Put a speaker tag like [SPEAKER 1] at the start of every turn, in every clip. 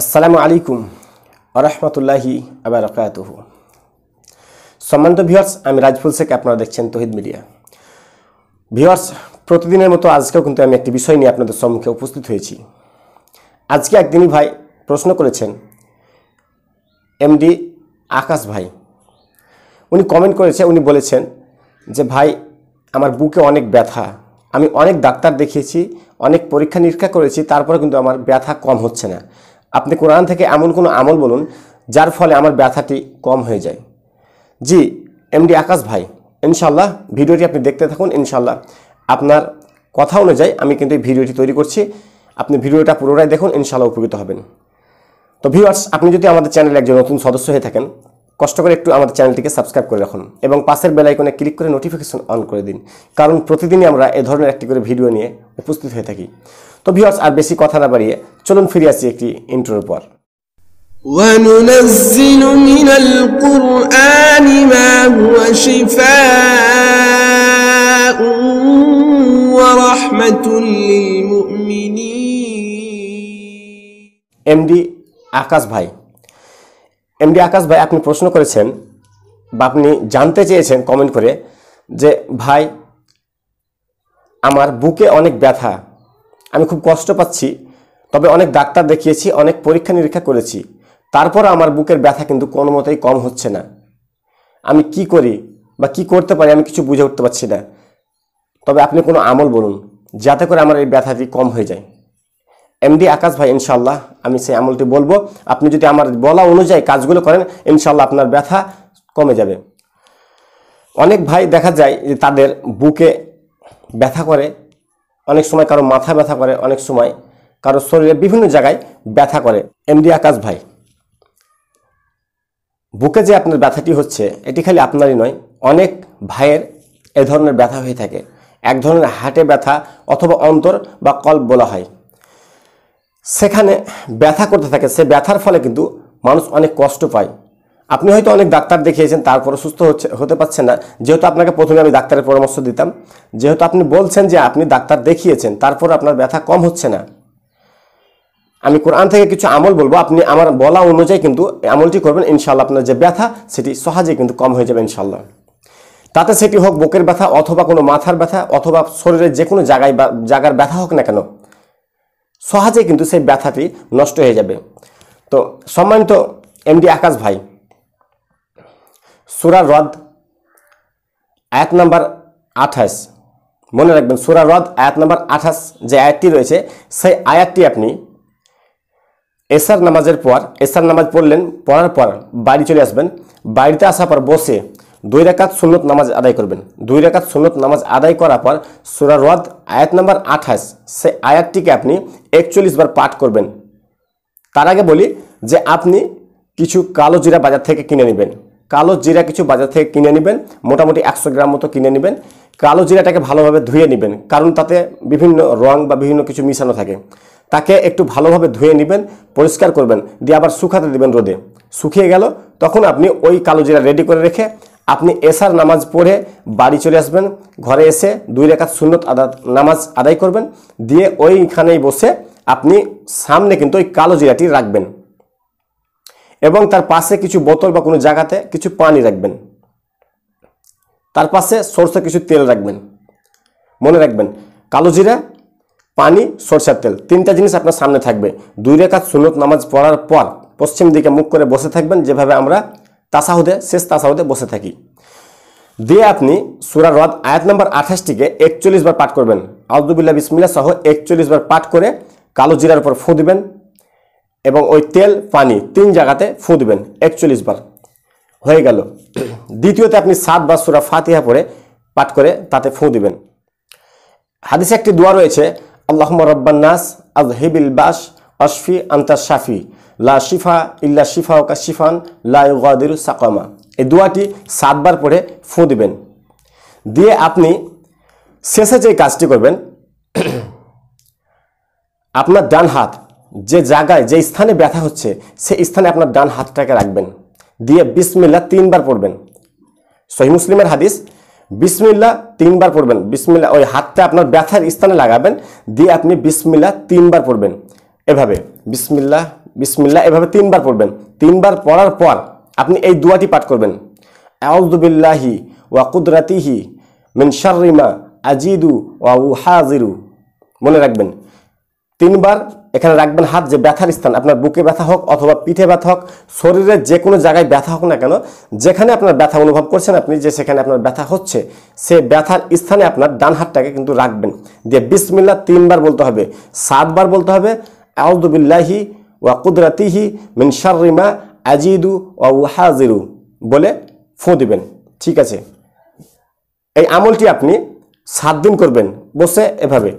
[SPEAKER 1] আসসালামু আলাইকুম আরহামতুল্লাহি আবরকাত সম্মানিত ভিউয়ার্স, আমি রাজফুল শেখ, আপনারা দেখছেন তহিদ মিডিয়া। ভিউয়ার্স, প্রতিদিনের মতো আজকেও কিন্তু আমি একটি বিষয় নিয়ে আপনাদের সম্মুখে উপস্থিত হয়েছি। আজকে একদিনই ভাই প্রশ্ন করেছেন, এমডি আকাশ ভাই। উনি কমেন্ট করেছে, উনি বলেছেন যে, ভাই, আমার বুকে অনেক ব্যথা। আমি অনেক ডাক্তার দেখিয়েছি, অনেক পরীক্ষা নিরীক্ষা করেছি, তারপরে কিন্তু আমার ব্যথা কম হচ্ছে না। আপনি কোরআন থেকে এমন কোনো আমল বলুন, যার ফলে আমার ব্যথাটি কম হয়ে যায়। জি, এমডি আকাশ ভাই ইনশাল্লাহ ভিডিওটি আপনি দেখতে থাকুন ইনশাল্লাহ আপনার কথা অনুযায়ী আমি কিন্তু এই ভিডিওটি তৈরি করছি। আপনি ভিডিওটা পুরোটাই দেখুন ইনশাল্লাহ উপকৃত হবেন। তো ভিউয়ার্স, আপনি যদি আমাদের চ্যানেলে একজন নতুন সদস্য হয়ে থাকেন, কষ্ট করে একটু আমাদের চ্যানেলটিকে সাবস্ক্রাইব করে রাখুন এবং পাশের বেল আইকনে ক্লিক করে নোটিফিকেশন অন করে দিন। কারণ প্রতিদিনই আমরা এ ধরনের একটি করে ভিডিও নিয়ে উপস্থিত হয়ে থাকি। তো ভিউয়ার্স আর বেশি কথা না বাড়িয়ে চলুন ফিরে আসি একটি ইন্ট্রোর পর
[SPEAKER 2] وننزل من القرآن ما هو شفاء ورحمة للمؤمنين
[SPEAKER 1] এমডি আকাশ ভাই এমডি আকাশ ভাই আপনি প্রশ্ন করেছেন বা আপনি জানতে চেয়েছেন কমেন্ট করে যে ভাই আমার বুকে অনেক ব্যথা আমি খুব কষ্ট পাচ্ছি, তবে অনেক ডাক্তার দেখিয়েছি, অনেক পরীক্ষা নিরীক্ষা করেছি। তারপর আমার বুকের ব্যথা কিন্তু কোনো মতেই কম হচ্ছে না। আমি কি করি বা কি করতে পারি আমি কিছু বুঝে উঠতে পারছি না। তবে আপনি কোনো আমল বলুন, যাতে করে আমার এই ব্যথাটি কম হয়ে যায়। এমডি আকাশ ভাই ইনশাল্লাহ আমি সেই আমলটি বলব। আপনি যদি আমার বলা অনুযায়ী কাজগুলো করেন ইনশাল্লাহ আপনার ব্যথা কমে যাবে। অনেক ভাই দেখা যায় যে তাদের বুকে ব্যথা করে অনেক সময় কারও মাথা ব্যথা করে, অনেক সময় কারও শরীরে বিভিন্ন জায়গায় ব্যথা করে। এমডি আকাশ ভাই, বুকে যে আপনার ব্যথাটি হচ্ছে, এটি খালি আপনারই নয়, অনেক ভাইয়ের এ ধরনের ব্যথা হয়ে থাকে। এক ধরনের হাটে ব্যথা অথবা অন্তর বা কল্প বলা হয়। সেখানে ব্যথা করতে থাকে, সে ব্যথার ফলে কিন্তু মানুষ অনেক কষ্ট পায়। আপনি হয়তো অনেক ডাক্তার দেখিয়েছেন তারপরে সুস্থ হচ্ছে, হতে পারছেন না। যেহেতু আপনাকে প্রথমে আমি ডাক্তারের পরামর্শ দিতাম, যেহেতু আপনি বলছেন যে আপনি ডাক্তার দেখিয়েছেন, তারপর আপনার ব্যথা কম হচ্ছে না। আমি কোরআন থেকে কিছু আমল বলব, আপনি আমার বলা অনুযায়ী কিন্তু আমলটি করবেন ইনশাল্লাহ আপনার যে ব্যথা, সেটি সহজেই কিন্তু কম হয়ে যাবে ইনশাল্লাহ তাতে সেটি হোক বুকের ব্যথা অথবা কোনো মাথার ব্যথা অথবা শরীরের যে কোনো জায়গায় জায়গার ব্যথা হোক না কেন সহজে কিন্তু সেই ব্যথাটি নষ্ট হয়ে যাবে। তো সম্মানিত এমডি আকাশ ভাই সুরা রদ, আয়াত নাম্বার আঠাশ। মনে রাখবেন, সুরা রদ, আয়াত নাম্বার আঠাশ যে আয়াতটি রয়েছে, সেই আয়াতটি আপনি এসার নামাজের পর, এসার নামাজ পড়লেন, পড়ার পর বাড়ি চলে আসবেন। বাড়িতে আসার পর বসে দুই রেখাত সুন্নত নামাজ আদায় করবেন। দুই রেখাত সুন্নত নামাজ আদায় করার পর সুরা রদ, আয়াত নাম্বার আঠাশ সে আয়াতটিকে আপনি একচল্লিশ বার পাঠ করবেন। তার আগে বলি যে আপনি কিছু কালো জিরা বাজার থেকে কিনে নেবেন। কালো জিরা কিছু বাজার থেকে কিনে নেবেন, মোটামুটি একশো গ্রাম মতো কিনে নেবেন। কালো জিরাটাকে ভালোভাবে ধুয়ে নেবেন, কারণ তাতে বিভিন্ন রং বা বিভিন্ন কিছু মিশানো থাকে। তাকে একটু ভালোভাবে ধুয়ে নেবেন, পরিষ্কার করবেন, দিয়ে আবার শুকাতে দেবেন রোদে। শুকিয়ে গেল, তখন আপনি ওই কালো জিরা রেডি করে রেখে আপনি এসার নামাজ পড়ে বাড়ি চলে আসবেন। ঘরে এসে দুই রেখাত সুন্নত আদা, নামাজ আদায় করবেন, দিয়ে ওইখানেই বসে আপনি সামনে কিন্তু ওই কালো জিরাটি রাখবেন। এবং তার পাশে কিছু বোতল বা কোনো জায়গাতে কিছু পানি রাখবেন। তার পাশে সরষে কিছু তেল রাখবেন। মনে রাখবেন, কালো জিরা, পানি, সরষের তেল, তিনটা জিনিস আপনার সামনে থাকবে। দুই রেখাত সুনত নামাজ পড়ার পর পশ্চিম দিকে মুখ করে বসে থাকবেন, যেভাবে আমরা তাসাহুদে, শেষ তাসাহুদে বসে থাকি। দিয়ে আপনি সুরা রদ আয়াত নম্বর আঠাশটিকে একচল্লিশ বার পাঠ করবেন। আউদুবিল্লা বিসমিল্লা সহ একচল্লিশ বার পাঠ করে কালো জিরার উপর ফু দিবেন। এবং ওই তেল, পানি তিন জায়গাতে ফু দিবেন একচল্লিশ বার। হয়ে গেল। দ্বিতীয়তে আপনি সাত বার সুরা ফাতিহা পরে পাঠ করে তাতে ফু দিবেন। হাদিসে একটি দোয়া রয়েছে আল্লাহ রব্বান্নাস আজহিবিল বাস অশফি আন্তার শাফি, লা শিফা ইল্লা শিফা ওকা শিফান, লা ইউগাদিরু সাকামা। এই দোয়াটি সাতবার পরে ফু দিবেন। দিয়ে আপনি শেষে যে কাজটি করবেন, আপনার ডান হাত যে জায়গায়, যে স্থানে ব্যথা হচ্ছে সেই স্থানে আপনার ডান হাতটাকে রাখবেন। দিয়ে বিসমিল্লা তিনবার পড়বেন। সহি মুসলিমের হাদিস বিসমিল্লা তিনবার পড়বেন। বিসমিল্লা ওই হাতটা আপনার ব্যথার স্থানে লাগাবেন, দিয়ে আপনি বিসমিল্লা তিনবার পড়বেন। এভাবে, বিসমিল্লাহ বিসমিল্লাহ, এভাবে তিনবার পড়বেন। তিনবার পড়ার পর আপনি এই দুয়াটি পাঠ করবেন। আউযুবিল্লাহি ওয়া কুদরাতিহি মিন আজিদু ওয়া উহাজিরু। মনে রাখবেন তিনবার এখানে রাখবেন হাত যে ব্যথার স্থান, আপনার বুকে ব্যথা হোক অথবা পিঠে ব্যথা হোক শরীরের যে কোনো জায়গায় ব্যথা হোক না কেন, যেখানে আপনার ব্যথা অনুভব করছেন আপনি, যে সেখানে আপনার ব্যথা হচ্ছে, সে ব্যথার স্থানে আপনার ডান হাতটাকে কিন্তু রাখবেন। দিয়ে বিসমিল্লা তিনবার বলতে হবে, সাতবার বলতে হবে আউদুবিল্লাহি ওয়া কুদরাতিহি মিন শাররিমা আজিদু ওয়া উহাজিরু বলে ফোঁ দিবেন, ঠিক আছে? এই আমলটি আপনি সাত দিন করবেন, বসে এভাবে।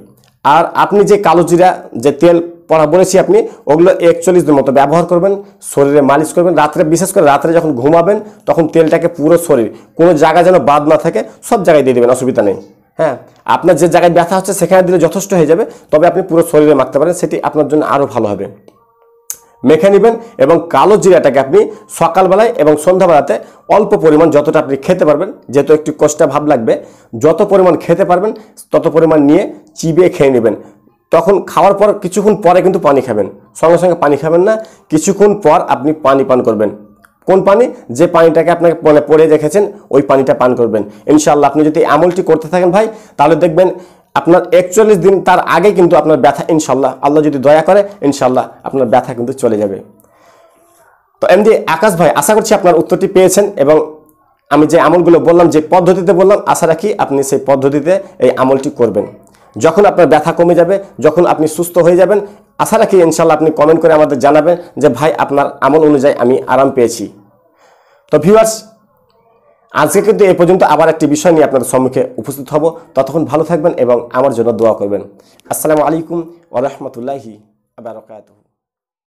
[SPEAKER 1] আর আপনি যে কালো জিরা, যে তেল পড়া বলেছি আপনি, ওগুলো একচল্লিশ দিন মতো ব্যবহার করবেন, শরীরে মালিশ করবেন, রাত্রে বিশেষ করে রাত্রে যখন ঘুমাবেন, তখন তেলটাকে পুরো শরীর, কোনো জায়গা যেন বাদ না থাকে, সব জায়গায় দিয়ে দেবেন, অসুবিধা নেই। হ্যাঁ আপনার যে জায়গায় ব্যথা হচ্ছে, সেখানে দিলে যথেষ্ট হয়ে যাবে, তবে আপনি পুরো শরীরে মাখতে পারেন, সেটি আপনার জন্য আরও ভালো হবে। মেখে নেবেন এবং কালো জিরাটাকে আপনি সকালবেলায় এবং সন্ধ্যাবেলাতে অল্প পরিমাণ যতটা আপনি খেতে পারবেন, যেহেতু একটু কষ্টা ভাব লাগবে, যত পরিমাণ খেতে পারবেন, তত পরিমাণ নিয়ে চিবিয়ে খেয়ে নেবেন। তখন খাওয়ার পর কিছুক্ষণ পরে কিন্তু পানি খাবেন। সঙ্গে সঙ্গে পানি খাবেন না, কিছুক্ষণ পর আপনি পানি পান করবেন। কোন পানি? যে পানিটাকে আপনাকে মানে পড়ে রেখেছেন, ওই পানিটা পান করবেন। ইনশাআল্লাহ আপনি যদি আমলটি করতে থাকেন ভাই, তাহলে দেখবেন আপনার একচল্লিশ দিন তার আগে কিন্তু আপনার ব্যথা, ইনশাল্লাহ। আল্লাহ যদি দয়া করে, ইনশাল্লাহ আপনার ব্যথা কিন্তু চলে যাবে। তো এমনি আকাশ ভাই, আশা করছি আপনার উত্তরটি পেয়েছেন এবং আমি যে আমলগুলো বললাম, যে পদ্ধতিতে বললাম, আশা রাখি আপনি সেই পদ্ধতিতে এই আমলটি করবেন। যখন আপনার ব্যথা কমে যাবে, যখন আপনি সুস্থ হয়ে যাবেন, আশা রাখি ইনশাল্লাহ আপনি কমেন্ট করে আমাদের জানাবেন যে, ভাই, আপনার আমল অনুযায়ী আমি আরাম পেয়েছি। তো ভিউয়ার্স আজকে কিন্তু এ পর্যন্ত আবার একটি বিষয় নিয়ে আপনাদের সম্মুখে উপস্থিত হব। ততক্ষণ ভালো থাকবেন এবং আমার জন্য দোয়া করবেন। আসসালামু আলাইকুম ওরহমতুল্লাহি আবরকাত